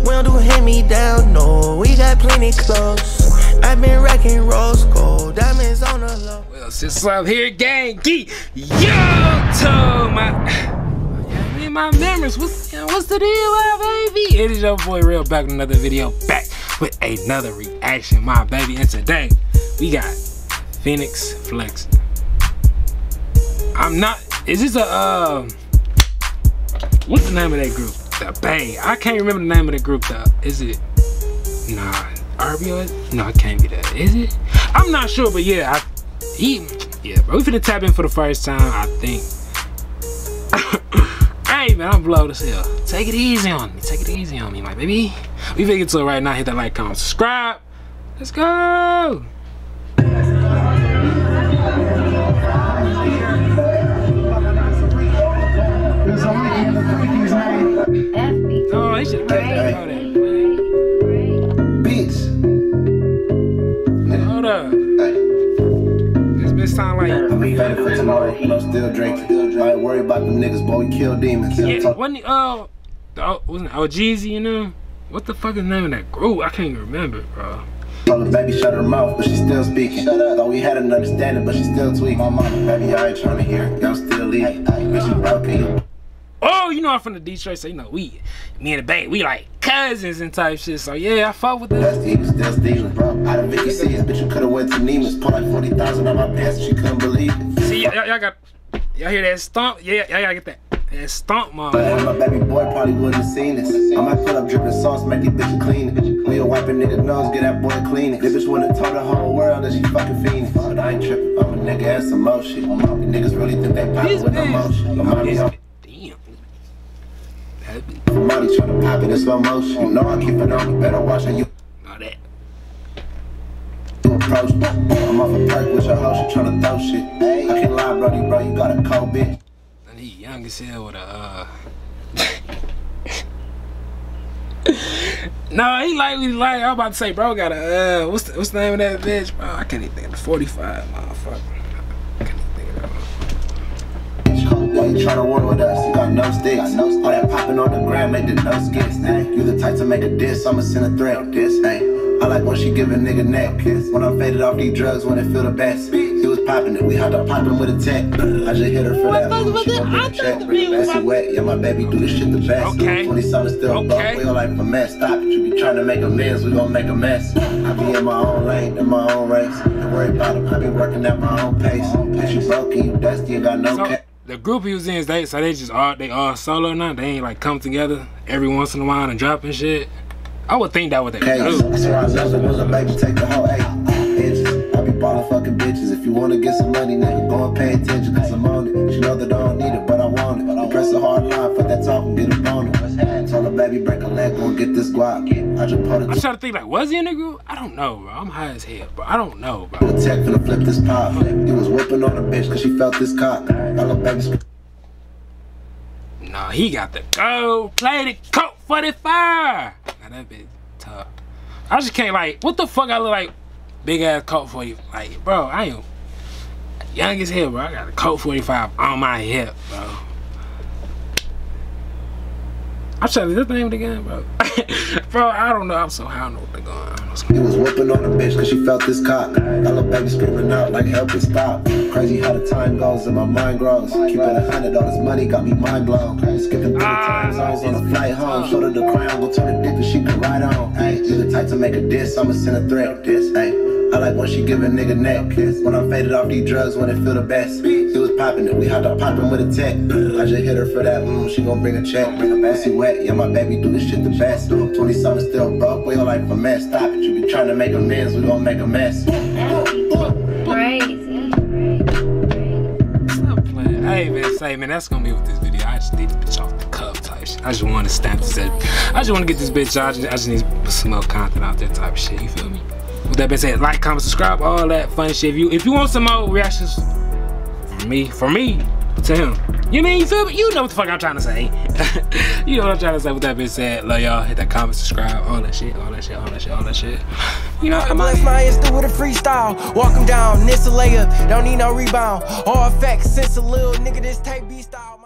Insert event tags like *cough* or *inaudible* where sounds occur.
We don't do hand me down, no. We got plenty clothes. I've been racking rose gold, diamonds on the low. Well, since I'm here, gang, geek, yo, to my, my memories. What's, what's the deal, baby? It is your boy Real back with another video, back with another reaction, my baby. And today we got Fenix Flex. I'm not. Is this a uh? What's the name of that group? Bay. I can't remember the name of the group though. Is it? Nah, RBO? No, it can't be that. Is it? I'm not sure, but yeah, I, he, yeah, bro. We finna tap in for the first time, I think. *coughs* hey man, I'm blowed as hell. Take it easy on me. Take it easy on me, my baby. We finna get to it right now. Hit that like, comment, subscribe. Let's go. He should have kept that. Bitch. Hold up. This bitch sound like I'm fed for tomorrow, but I'm still drinking. I ain't worried about them niggas, boy. We kill demons. yeah. Talk- Wasn't it, uh, the, oh, wasn't it OGZ, you know? What the fuck is the name of that group? I can't even remember, bro. Told the baby shut her mouth, but she still speaking. Thought we had an understanding, but she still tweaking. My mama, baby, I ain't trying to hear. Y'all still leaving. Bitch, you broken. Oh, you know I'm from the Detroit, so you know we, me and the bank, we like cousins and type shit. So yeah, I fuck with this. That's the still stealing, bro. Out of Vicky C's, bitch, you could've went to Neiman's. Put like 40,000 on my pants, she couldn't believe it. See, y'all got, y'all hear that stomp? Yeah, y'all gotta get that, that stomp, mom. But my baby boy probably wouldn't have seen this. I might put up dripping sauce, make these bitches clean it. We a wipe a nigga nose, get that boy clean it. This bitch wanna tell the whole world that she fucking fiending. But I ain't tripping, I'm a nigga and some more shit. Niggas really think they poppin' with no motion. My mommy This- on Damn. That for money tryna pop it in slow motion. You know I keep it on me, better watch how you all that. approach me. I'm off a perk with your hoe, she tryna throw shit. I can't lie, brody, bro, you got a cold bitch. And he young as hell with a, uh. *laughs* no, he like, we like, I'm about to say, bro, got a, uh, what's the, what's the name of that bitch, bro? I can't even think of the 45, motherfucker. I can't even think of that one. Why you tryna war with us? You got no sticks. All that popping the make the. You the type to make a diss, I'ma send a threat. This, hey. I like when she give a nigga neck kiss. When I'm faded off these drugs, when it feel the best. He was popping it, we had to pop him with a tech. I just hit her for that. She gon' bring a check. Messy wet, yeah, my baby do this shit the best. Okay. 20 something still Okay. broke. We all like a mess. Stop it, you be trying to make amends, we gon' make a mess. I be in my own lane, in my own race. Don't worry about it, I be working at my own pace. Bitch, you broken, you dusty, you got no So. The group he was in, they, so they just all, they all solo now? They ain't like come together every once in a while and dropping shit? I would think that what they Hey, do. so I love it when a baby take the whole eight. I be ballin' fucking bitches. If you wanna get some money, nigga, go and pay attention, cause I'm on it. She know that I don't need it, but I want it. I press a hard line, put that talk and get a on it. Told her baby, break a leg, go and get this guap. I just put it. I'm it trying to think like, was he in the group? I don't know, bro. I'm high as hell, bro. I don't know, bro. the tech finna flip this pop. He was whipping on the bitch cause she felt this cock. I love baby Nah, he got the gold plated coat 45. Now that bitch tough. I just can't like, what the fuck I look like big ass coat 40. Like, bro, I am young as hell, bro. I got a coat 45 on my hip, bro. I'm trying to, this the name of the game, bro. *laughs* bro, I don't know. I'm so high. I don't know what they're going. He was whipping on the bitch cause she felt this cock. I love baby screaming out like help it stop. Crazy how the time goes and my mind grows. Keeping a hundred, all this money got me mind blown. Skipping through the ah, time zones on the flight home. Shoulder the crown, go turn the dick that she can ride on. Ay, you the type to make a diss, I'ma send a threat. This, ay. I like when she give a nigga neck kiss. When I'm faded off these drugs, when it feel the best. He was popping it, we had to pop him with a tech. I just hit her for that, mm, she gon' bring a check. Bring a pussy wet, yeah, my baby do this shit the best. 20 something still broke, we all like a mess. Stop it, you be trying to make amends, we gon' make a mess. Crazy. Stop playing. Hey man, say man, that's gonna be with this video. I just need this bitch off the cuff type shit. I just want to stamp this. I just want to get this bitch out. I just, I just need some more content out there type shit. You feel me? With that being said, like, comment, subscribe, all that fun shit. If you if you want some more reactions from me, for me to him, you mean you feel me? You know what the fuck I'm trying to say. *laughs* you know what I'm trying to say. With that being said, love y'all. Hit that comment, subscribe, all that shit, all that shit, all that shit, all that shit. You know, I'm Bless my Insta with a freestyle. Walk him down, Nissa layup, don't need no rebound. All effects, since a little nigga, this tape B style.